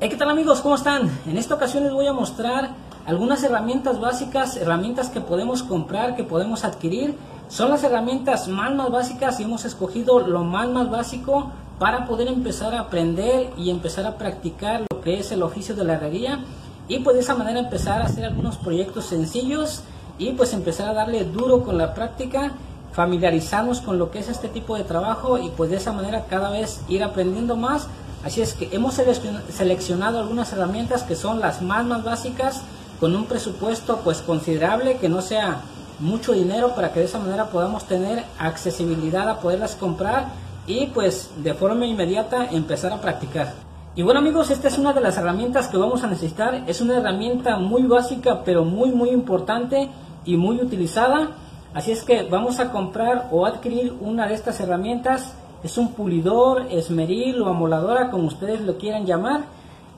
¿Qué tal amigos? ¿Cómo están? En esta ocasión les voy a mostrar algunas herramientas básicas, herramientas que podemos comprar, que podemos adquirir. Son las herramientas más más básicas y hemos escogido lo más más básico para poder empezar a aprender y empezar a practicar lo que es el oficio de la herrería y pues de esa manera empezar a hacer algunos proyectos sencillos y pues empezar a darle duro con la práctica, familiarizarnos con lo que es este tipo de trabajo y pues de esa manera cada vez ir aprendiendo más Así es que hemos seleccionado algunas herramientas que son las más básicas con un presupuesto pues considerable que no sea mucho dinero para que de esa manera podamos tener accesibilidad a poderlas comprar y pues de forma inmediata empezar a practicar. Y bueno amigos, esta es una de las herramientas que vamos a necesitar. Es una herramienta muy básica pero muy muy importante y muy utilizada. Así es que vamos a comprar o adquirir una de estas herramientas es un pulidor, esmeril o amoladora, como ustedes lo quieran llamar.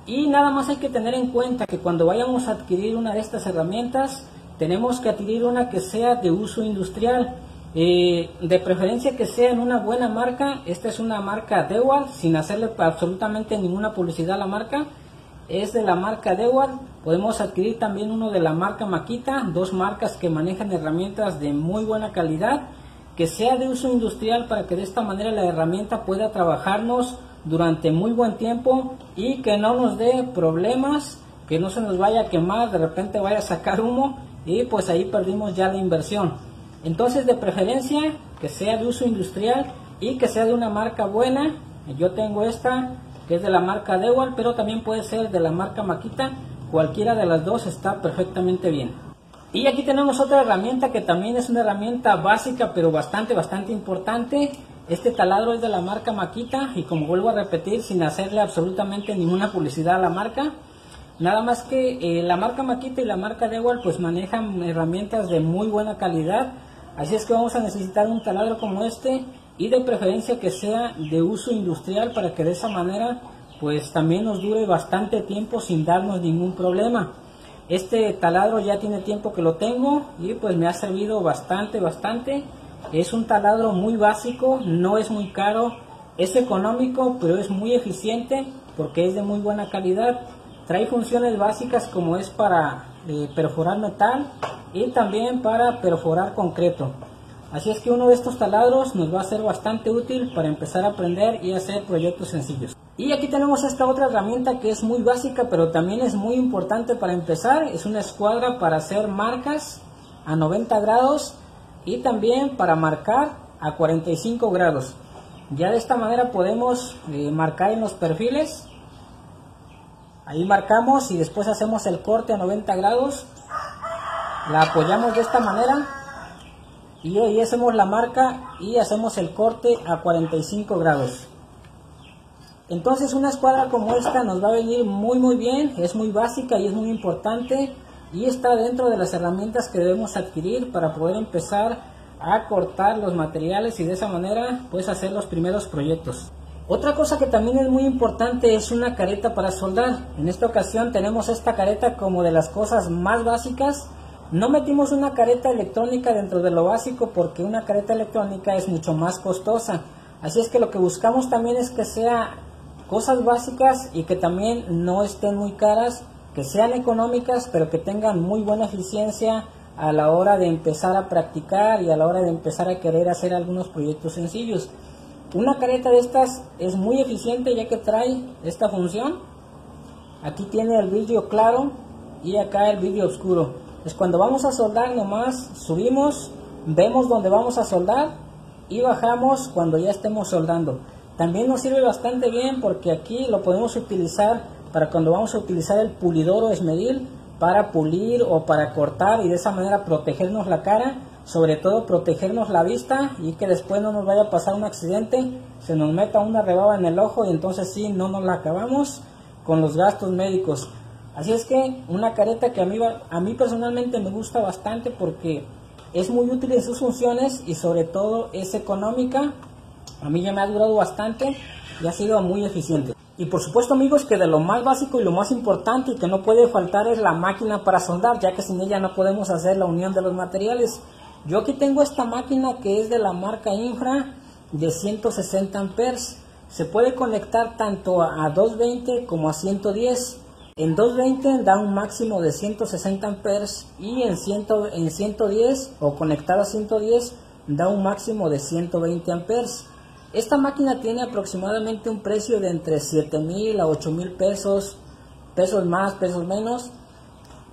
Y nada más hay que tener en cuenta que cuando vayamos a adquirir una de estas herramientas, tenemos que adquirir una que sea de uso industrial. Eh, de preferencia que sea en una buena marca. Esta es una marca Dewalt, sin hacerle absolutamente ninguna publicidad a la marca. Es de la marca Dewalt. Podemos adquirir también uno de la marca Makita, dos marcas que manejan herramientas de muy buena calidad que sea de uso industrial para que de esta manera la herramienta pueda trabajarnos durante muy buen tiempo y que no nos dé problemas, que no se nos vaya a quemar, de repente vaya a sacar humo y pues ahí perdimos ya la inversión. Entonces de preferencia que sea de uso industrial y que sea de una marca buena. Yo tengo esta que es de la marca Dewalt, pero también puede ser de la marca Makita. Cualquiera de las dos está perfectamente bien. Y aquí tenemos otra herramienta que también es una herramienta básica pero bastante, bastante importante. Este taladro es de la marca Makita y como vuelvo a repetir sin hacerle absolutamente ninguna publicidad a la marca. Nada más que eh, la marca Makita y la marca Dewalt pues manejan herramientas de muy buena calidad. Así es que vamos a necesitar un taladro como este y de preferencia que sea de uso industrial para que de esa manera pues también nos dure bastante tiempo sin darnos ningún problema. Este taladro ya tiene tiempo que lo tengo y pues me ha servido bastante, bastante. Es un taladro muy básico, no es muy caro, es económico, pero es muy eficiente porque es de muy buena calidad. Trae funciones básicas como es para eh, perforar metal y también para perforar concreto. Así es que uno de estos taladros nos va a ser bastante útil para empezar a aprender y hacer proyectos sencillos. Y aquí tenemos esta otra herramienta que es muy básica, pero también es muy importante para empezar. Es una escuadra para hacer marcas a 90 grados y también para marcar a 45 grados. Ya de esta manera podemos eh, marcar en los perfiles. Ahí marcamos y después hacemos el corte a 90 grados. La apoyamos de esta manera y ahí hacemos la marca y hacemos el corte a 45 grados. Entonces una escuadra como esta nos va a venir muy muy bien, es muy básica y es muy importante y está dentro de las herramientas que debemos adquirir para poder empezar a cortar los materiales y de esa manera pues hacer los primeros proyectos. Otra cosa que también es muy importante es una careta para soldar. En esta ocasión tenemos esta careta como de las cosas más básicas. No metimos una careta electrónica dentro de lo básico porque una careta electrónica es mucho más costosa. Así es que lo que buscamos también es que sea cosas básicas y que también no estén muy caras, que sean económicas, pero que tengan muy buena eficiencia a la hora de empezar a practicar y a la hora de empezar a querer hacer algunos proyectos sencillos. Una careta de estas es muy eficiente ya que trae esta función. Aquí tiene el vídeo claro y acá el vídeo oscuro. Es cuando vamos a soldar nomás subimos, vemos donde vamos a soldar y bajamos cuando ya estemos soldando. También nos sirve bastante bien porque aquí lo podemos utilizar para cuando vamos a utilizar el pulidor o esmeril para pulir o para cortar y de esa manera protegernos la cara, sobre todo protegernos la vista y que después no nos vaya a pasar un accidente, se nos meta una rebaba en el ojo y entonces sí, no nos la acabamos con los gastos médicos. Así es que una careta que a mí, a mí personalmente me gusta bastante porque es muy útil en sus funciones y sobre todo es económica a mí ya me ha durado bastante y ha sido muy eficiente. Y por supuesto amigos que de lo más básico y lo más importante y que no puede faltar es la máquina para soldar, ya que sin ella no podemos hacer la unión de los materiales. Yo aquí tengo esta máquina que es de la marca Infra de 160 amperes. se puede conectar tanto a 220 como a 110. En 220 da un máximo de 160 amperes y en, 100, en 110 o conectado a 110 da un máximo de 120 amperes. Esta máquina tiene aproximadamente un precio de entre 7 mil a 8 mil pesos, pesos más, pesos menos.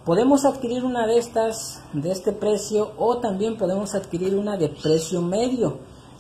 Podemos adquirir una de estas de este precio o también podemos adquirir una de precio medio.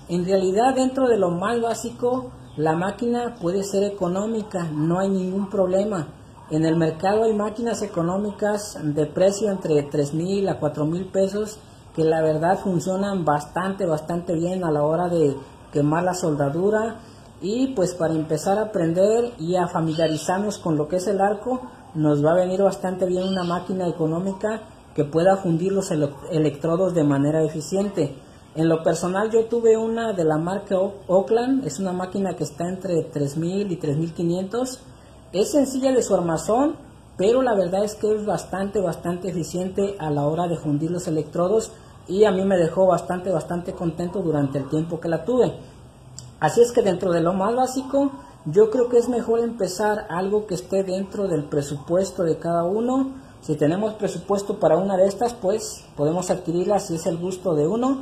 En realidad dentro de lo más básico la máquina puede ser económica, no hay ningún problema. En el mercado hay máquinas económicas de precio entre 3 mil a 4 mil pesos que la verdad funcionan bastante, bastante bien a la hora de quemar la soldadura y pues para empezar a aprender y a familiarizarnos con lo que es el arco nos va a venir bastante bien una máquina económica que pueda fundir los electrodos de manera eficiente. En lo personal yo tuve una de la marca Oakland, es una máquina que está entre 3000 y 3500. Es sencilla de su armazón, pero la verdad es que es bastante, bastante eficiente a la hora de fundir los electrodos y a mí me dejó bastante, bastante contento durante el tiempo que la tuve. Así es que dentro de lo más básico, yo creo que es mejor empezar algo que esté dentro del presupuesto de cada uno. Si tenemos presupuesto para una de estas, pues podemos adquirirla si es el gusto de uno.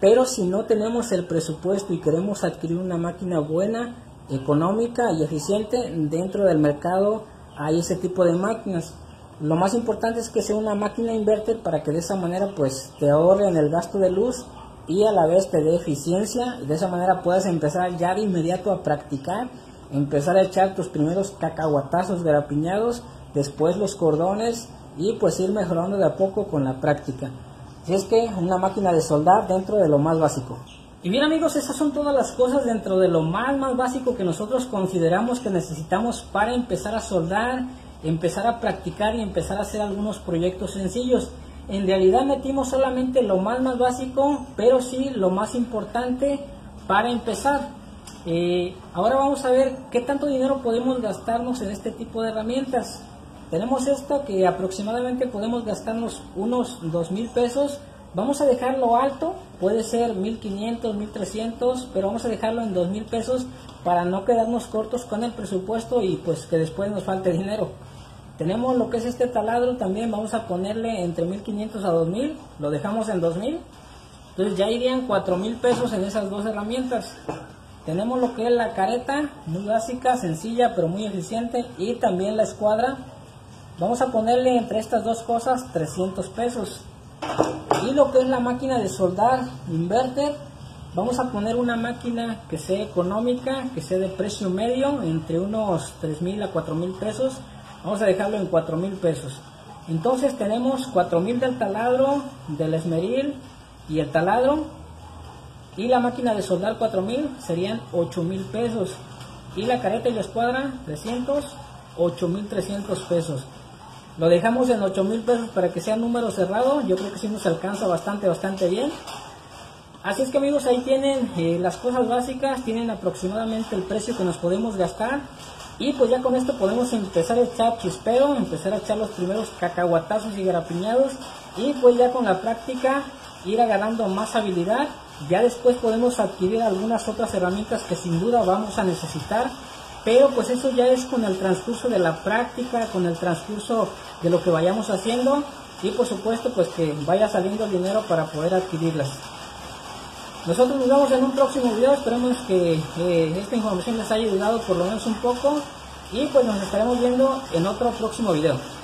Pero si no tenemos el presupuesto y queremos adquirir una máquina buena, económica y eficiente, dentro del mercado hay ese tipo de máquinas. Lo más importante es que sea una máquina inverter para que de esa manera pues te ahorre en el gasto de luz y a la vez te dé eficiencia y de esa manera puedas empezar ya de inmediato a practicar, empezar a echar tus primeros cacahuatazos garapiñados, después los cordones y pues ir mejorando de a poco con la práctica. Si es que una máquina de soldar dentro de lo más básico. Y bien amigos, esas son todas las cosas dentro de lo más más básico que nosotros consideramos que necesitamos para empezar a soldar empezar a practicar y empezar a hacer algunos proyectos sencillos. En realidad metimos solamente lo más más básico, pero sí lo más importante para empezar. Eh, ahora vamos a ver qué tanto dinero podemos gastarnos en este tipo de herramientas. Tenemos esta que aproximadamente podemos gastarnos unos dos mil pesos. Vamos a dejarlo alto, puede ser 1500, 1300, pero vamos a dejarlo en dos mil pesos para no quedarnos cortos con el presupuesto y pues que después nos falte dinero. Tenemos lo que es este taladro también, vamos a ponerle entre 1500 a 2000, lo dejamos en 2000. Entonces ya irían 4000 pesos en esas dos herramientas. Tenemos lo que es la careta, muy básica, sencilla pero muy eficiente y también la escuadra. Vamos a ponerle entre estas dos cosas 300 pesos. Y lo que es la máquina de soldar inverter, vamos a poner una máquina que sea económica, que sea de precio medio, entre unos 3000 a 4000 pesos Vamos a dejarlo en 4 mil pesos. Entonces tenemos 4 mil del taladro, del esmeril y el taladro. Y la máquina de soldar 4 mil serían 8 mil pesos. Y la careta y la escuadra 300, 8 mil 300 pesos. Lo dejamos en 8 mil pesos para que sea número cerrado. Yo creo que sí nos alcanza bastante, bastante bien. Así es que amigos, ahí tienen eh, las cosas básicas, tienen aproximadamente el precio que nos podemos gastar. Y pues ya con esto podemos empezar a echar chispero, empezar a echar los primeros cacahuatazos y garapiñados y pues ya con la práctica ir agarrando más habilidad. Ya después podemos adquirir algunas otras herramientas que sin duda vamos a necesitar, pero pues eso ya es con el transcurso de la práctica, con el transcurso de lo que vayamos haciendo y por supuesto pues que vaya saliendo el dinero para poder adquirirlas. Nosotros nos vemos en un próximo video, esperemos que eh, esta información les haya ayudado por lo menos un poco y pues nos estaremos viendo en otro próximo video.